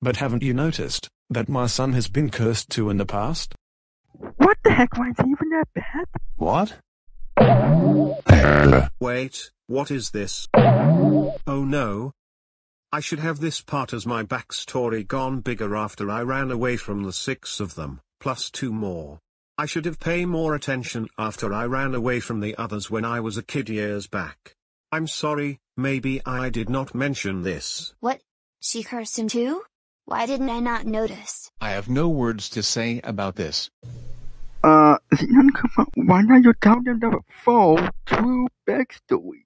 But haven't you noticed that my son has been cursed too in the past? What the heck, mine's even that bad? What? Wait, what is this? Oh no. I should have this part as my backstory gone bigger after I ran away from the six of them, plus two more. I should have paid more attention after I ran away from the others when I was a kid years back. I'm sorry, maybe I did not mention this. What? She cursed him too? Why didn't I not notice? I have no words to say about this. Uh, Xenon Koopa, why not you tell them the full, true backstory?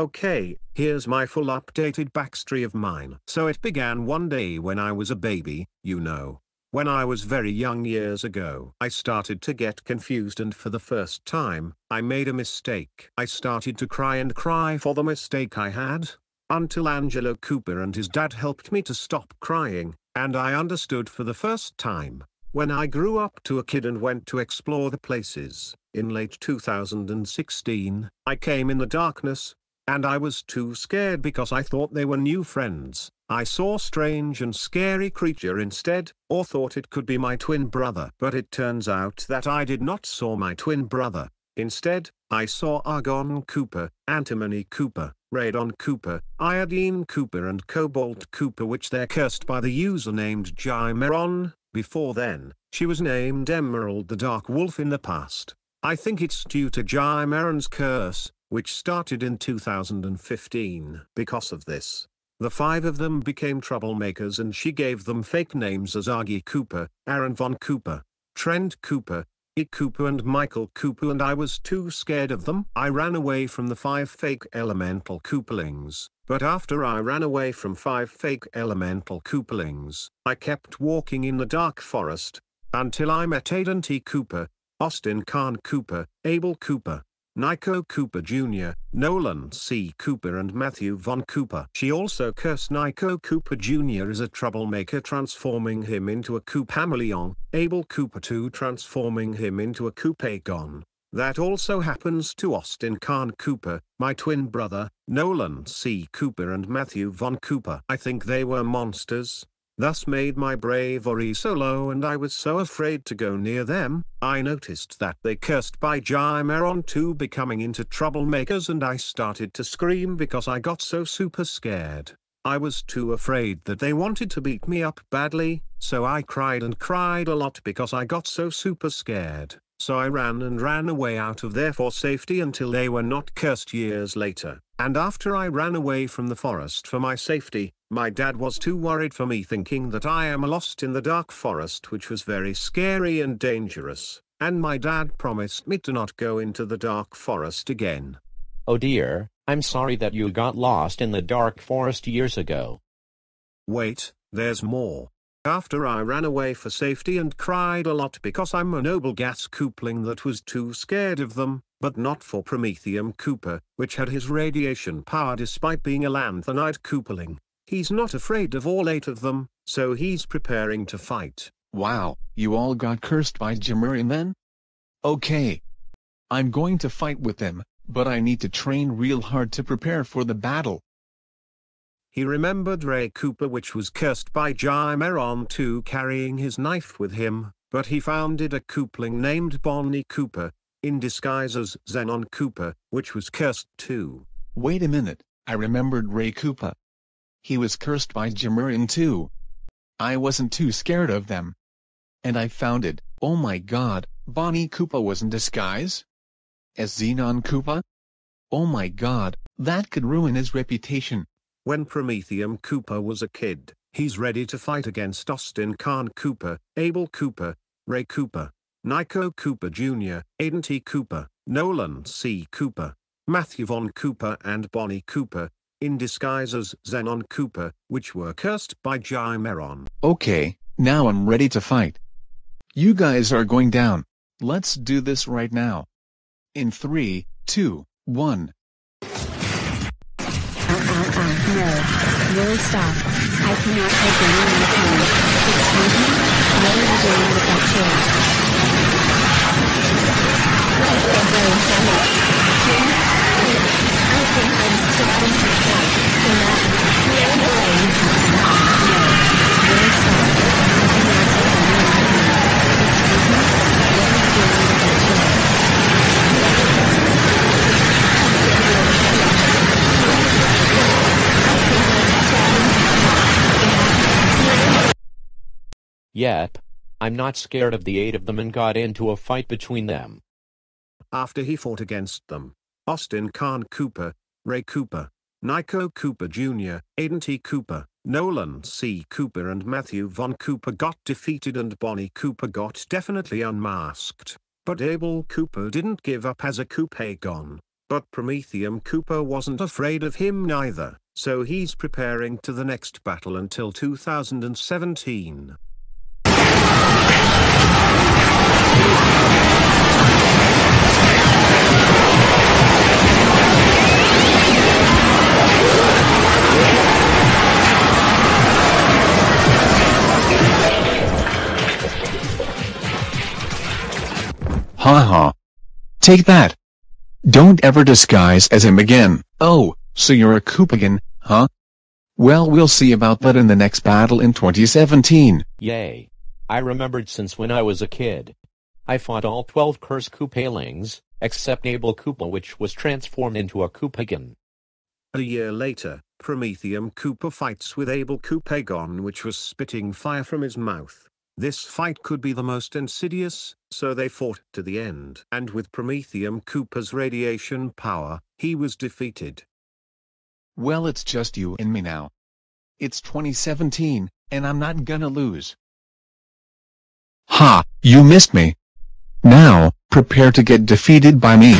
Okay, here's my full updated backstory of mine. So it began one day when I was a baby, you know. When I was very young years ago, I started to get confused and for the first time, I made a mistake. I started to cry and cry for the mistake I had, until Angelo Cooper and his dad helped me to stop crying, and I understood for the first time. When I grew up to a kid and went to explore the places, in late 2016, I came in the darkness, and I was too scared because I thought they were new friends. I saw strange and scary creature instead, or thought it could be my twin brother. But it turns out that I did not saw my twin brother. Instead, I saw Argon cooper, Antimony cooper, Radon cooper, Iodine cooper and Cobalt cooper which they're cursed by the user named Jimeron. Before then, she was named Emerald the Dark Wolf in the past. I think it's due to Jimeron's curse, which started in 2015. Because of this, the five of them became troublemakers and she gave them fake names as Argy Cooper, Aaron Von Cooper, Trent Koopa, Koopa and Michael Koopa and I was too scared of them. I ran away from the five fake elemental Koopalings, but after I ran away from five fake elemental Koopalings, I kept walking in the dark forest, until I met Aiden T. Koopa, Austin Khan Cooper, Abel Koopa, Nico Cooper Jr., Nolan C. Cooper and Matthew Von Cooper. She also cursed Nico Cooper Jr. as a troublemaker transforming him into a Koopameleon, Abel Cooper 2 transforming him into a Koopagon. That also happens to Austin Khan Cooper, my twin brother, Nolan C. Cooper and Matthew Von Cooper. I think they were monsters, thus made my bravery so low and I was so afraid to go near them. I noticed that they cursed by Jimeron too becoming into troublemakers and I started to scream because I got so super scared. I was too afraid that they wanted to beat me up badly, so I cried and cried a lot because I got so super scared. So I ran and ran away out of there for safety until they were not cursed years later. And after I ran away from the forest for my safety, my dad was too worried for me thinking that I am lost in the dark forest which was very scary and dangerous, and my dad promised me to not go into the dark forest again. Oh dear, I'm sorry that you got lost in the dark forest years ago. Wait, there's more. After I ran away for safety and cried a lot because I'm a noble gas Koopaling that was too scared of them, but not for Promethium Koopa, which had his radiation power despite being a lanthanide Koopaling. He's not afraid of all eight of them, so he's preparing to fight. Wow, you all got cursed by Jimerin then? Okay. I'm going to fight with them, but I need to train real hard to prepare for the battle. He remembered Ray Cooper which was cursed by Jimeron too carrying his knife with him, but he founded a Koopaling named Bonnie Cooper, in disguise as Xenon Koopa, which was cursed too. Wait a minute, I remembered Ray Koopa. He was cursed by Jimerin too. I wasn't too scared of them. And I found it, oh my god, Bonnie Koopa was in disguise? As Xenon Koopa? Oh my god, that could ruin his reputation. When Promethium Koopa was a kid, he's ready to fight against Austin Khan Koopa, Abel Koopa, Ray Koopa, Nico Koopa Jr., Aiden T. Koopa, Nolan C. Koopa, Matthew Von Koopa and Bonnie Koopa, in disguise as Xenon Koopa, which were cursed by Jimeron. Okay, now I'm ready to fight. You guys are going down. Let's do this right now. In 3, 2, 1. Uh, uh, uh, no. Really stop. I cannot take any more pain. Excuse me? What are you doing with that chair? I think I'm still in the No. Really Yep. I'm not scared of the eight of them and got into a fight between them. After he fought against them, Austin Khan Cooper, Ray Cooper, Nico Cooper Jr., Aiden T. Cooper, Nolan C. Cooper and Matthew Von Cooper got defeated and Bonnie Cooper got definitely unmasked. But Abel Cooper didn't give up as a Koopagon. But Promethium Koopa wasn't afraid of him neither, so he's preparing to the next battle until 2017. Ha ha. Take that. Don't ever disguise as him again. Oh, so you're a Koopagan, huh? Well we'll see about that in the next battle in 2017. Yay. I remembered since when I was a kid. I fought all 12 cursed Koopalings, except Abel Koopa which was transformed into a Koopagan. A year later, Promethium Koopa fights with Abel Koopagon which was spitting fire from his mouth. This fight could be the most insidious, so they fought to the end. And with Promethium Koopa's radiation power, he was defeated. Well it's just you and me now. It's 2017, and I'm not gonna lose. Ha, you missed me. Now, prepare to get defeated by me.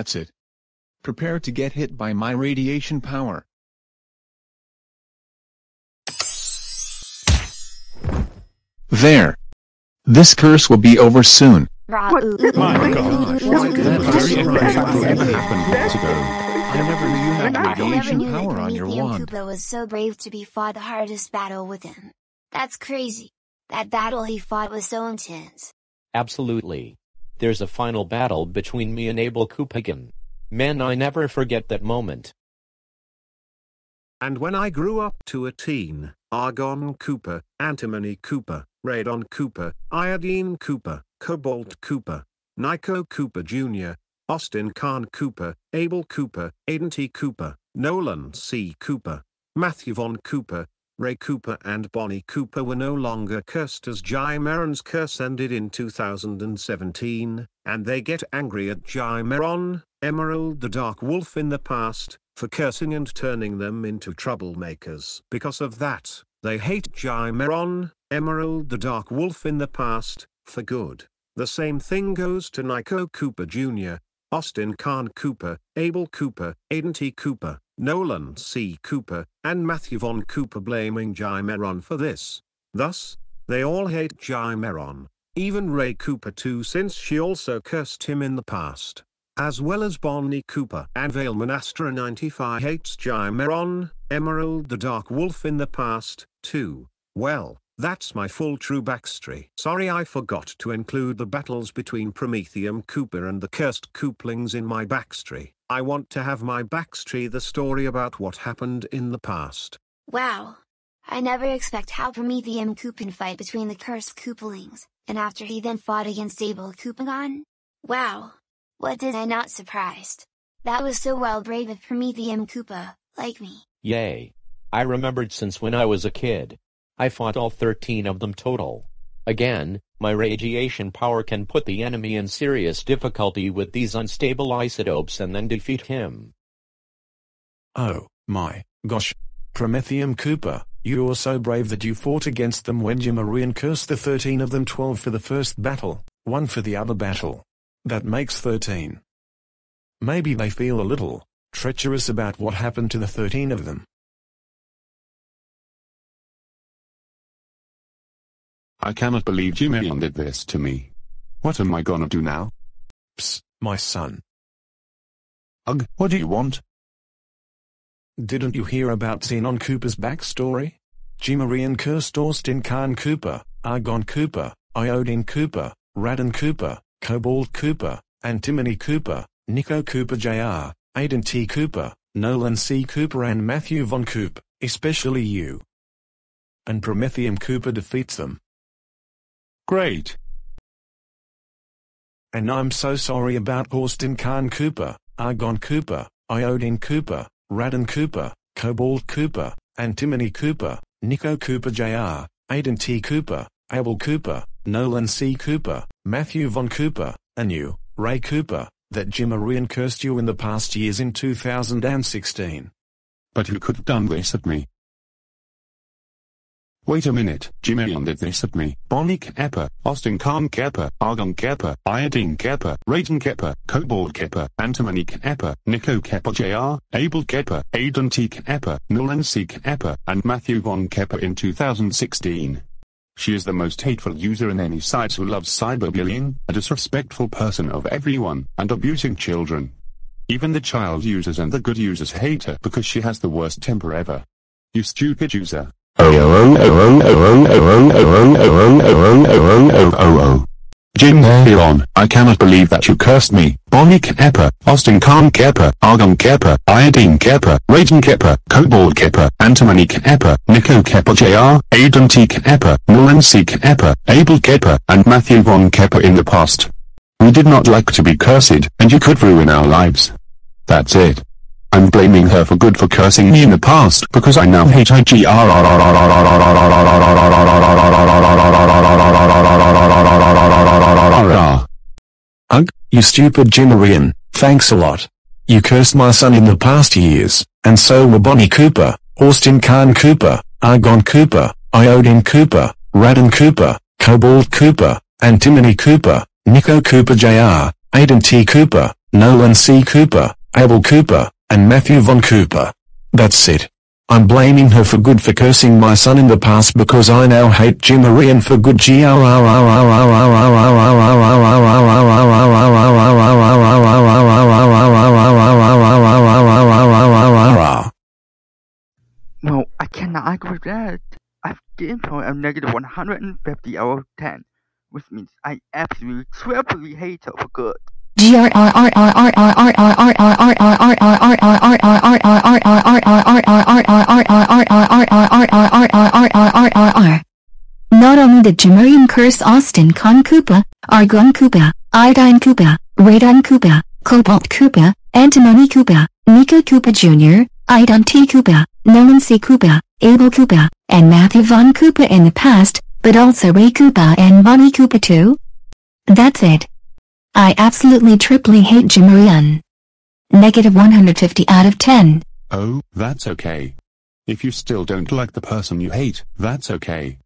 That's it. Prepare to get hit by my radiation power. There. This curse will be over soon. My Wait, gosh, wait, why did that very wait, incredible wait, ever wait, happen wait, months ago? I never knew you had I never radiation power on your Promethium wand. Koopa was so brave to be fought the hardest battle with him. That's crazy. That battle he fought was so intense. Absolutely. There's a final battle between me and Abel Koopagan. Man, I never forget that moment. And when I grew up to a teen, Argon Cooper, Antimony Cooper, Radon Cooper, Iodine Cooper, Cobalt Cooper, Nico Cooper Jr., Austin Khan Cooper, Abel Cooper, Aiden T. Cooper, Nolan C. Cooper, Matthew Von Cooper, Ray Cooper and Bonnie Cooper were no longer cursed as Jaimeron's curse ended in 2017, and they get angry at Jaimeron, Emerald the Dark Wolf in the past, for cursing and turning them into troublemakers. Because of that, they hate Jaimeron, Emerald the Dark Wolf in the past, for good. The same thing goes to Nico Cooper Jr., Austin Khan Cooper, Abel Cooper, Aiden T. Cooper, Nolan C. Cooper, and Matthew Von Cooper blaming Jaimeron for this. Thus, they all hate Jaimeron, even Ray Cooper too since she also cursed him in the past. As well as Bonnie Cooper and Astra 95 hates Jaimeron, Emerald the Dark Wolf in the past, too. Well, That's my full true backstory. Sorry I forgot to include the battles between Promethium Koopa and the cursed Koopalings in my backstory. I want to have my backstory the story about what happened in the past. Wow. I never expect how Promethium Koopin fight between the cursed Koopalings, and after he then fought against Abel Koopagon? Wow. What did I not surprised? That was so well brave of Promethium Koopa, like me. Yay. I remembered since when I was a kid. I fought all 13 of them total. Again, my radiation power can put the enemy in serious difficulty with these unstable isotopes and then defeat him. Oh, my gosh. Promethium Koopa, you're so brave that you fought against them when Jimarian cursed the 13 of them 12 for the first battle, one for the other battle. That makes 13. Maybe they feel a little treacherous about what happened to the 13 of them. I cannot believe Jimarian did this to me. What am I gonna do now? Psst, my son. Ugh, what do you want? Didn't you hear about Xenon Koopa's backstory? Jimarian cursed Austin Khan Cooper, Argon Cooper, Iodine Cooper, Radon Cooper, Cobalt Cooper, Antimony Cooper, Nico Cooper Jr., Aiden T. Cooper, Nolan C. Cooper and Matthew Von Koop, especially you. And Promethium Koopa defeats them. Great. And I'm so sorry about Austin Khan Cooper, Argon Cooper, Iodine Cooper, Radon Cooper, Cobalt Cooper, Antimony Cooper, Nico Cooper Jr., Aiden T. Cooper, Abel Cooper, Nolan C. Cooper, Matthew Von Cooper, and you, Ray Cooper, that Jimarian cursed you in the past years in 2016. But who could have done this at me? Wait a minute, Jimarian did this at me. Bonnie Kepper, Austin Khan Kepper, Argon Kepper, Iodine Kepper, Raiden Kepper, Cobalt Kepper, Antimony Kepper, Nico Kepper Jr., Abel Kepper, Aiden T. Kepper, Nolan C. Kepper, and Matthew Von Kepper in 2016. She is the most hateful user in any site who loves cyberbullying, a disrespectful person of everyone, and abusing children. Even the child users and the good users hate her because she has the worst temper ever. You stupid user. Jim Heron, I cannot believe that you cursed me. Bonnie Kepper, Austin Khan Kepper, Argon Kepper, Iodine Kepper, Raiden Kepper, Cobalt Kepper, Antimony Kepper, Nico Kepper Jr., Aiden T. Kepper, Nolan C. Kepper, Abel Kepper, and Matthew Von Kepper in the past. We did not like to be cursed, and you could ruin our lives. That's it. I'm blaming her for good for cursing me in the past because I now hate IGR. Ugh, you stupid Jimarian, thanks a lot. You cursed my son in the past years, and so were Bonnie Cooper, Austin Khan Cooper, Argon Cooper, Iodine Cooper, Radon Cooper, Cobalt Cooper, Antimony Cooper, Nico Cooper Jr., Aiden T. Cooper, Nolan C. Cooper, Abel Cooper, and Matthew Von Cooper. That's it. I'm blaming her for good for cursing my son in the past because I now hate Jimarian for good Well, I cannot with that. I've negative 150 out of 10, which means I absolutely triply hate her for good. Not only did Jimarian curse Austin Khan Koopa, Argon Koopa, Iodine Koopa, Radon Koopa, Cobalt Koopa, Antimony Koopa, Koopa Jr., Iodine T Koopa, Nolan C Koopa, Abel Koopa, and Matthew Von Koopa in the past, but also Ray Koopa and Bonnie Koopa too? That's it. I absolutely triply hate Jimarian. Negative 150 out of 10. Oh, that's okay. If you still don't like the person you hate, that's okay.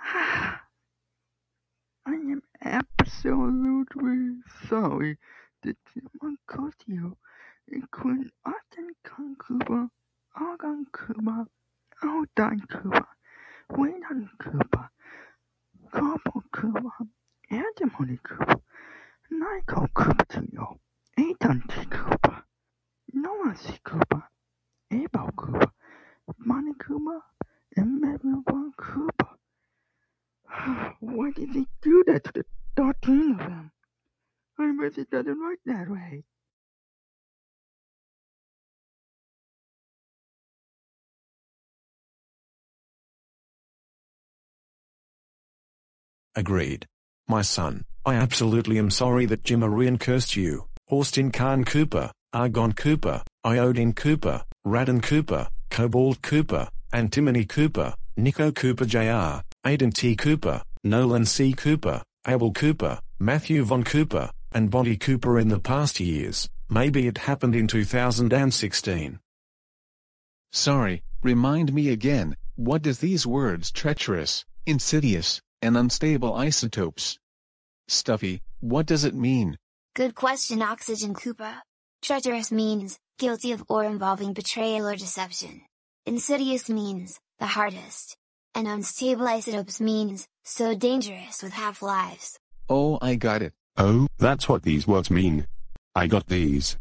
I am absolutely sorry that someone caused you, including Austin Khan Cooper, Argon Cooper, Aldine Cooper, Wayne カーボン君はエアデモリ君、ナイカオ君とよ、エイタンティ君は、ノアシ君は、エイバオ君は、マネ君は、エメブワン君は。Why did they do that to the 13 of them? I wish it doesn't work that way. Agreed. My son, I absolutely am sorry that Jim Marion cursed you, Austin Khan Cooper, Argon Cooper, Iodine Cooper, Radon Cooper, Cobalt Cooper, Antimony Cooper, Nico Cooper Jr., Aiden T. Cooper, Nolan C. Cooper, Abel Cooper, Matthew Von Cooper, and Bonnie Cooper in the past years. Maybe it happened in 2016. Sorry, remind me again, what does these words treacherous, insidious, and unstable isotopes? Stuffy, what does it mean? Good question Oxygen Koopa. Treacherous means, guilty of or involving betrayal or deception. Insidious means, the hardest. And unstable isotopes means, so dangerous with half-lives. Oh I got it. Oh, that's what these words mean. I got these.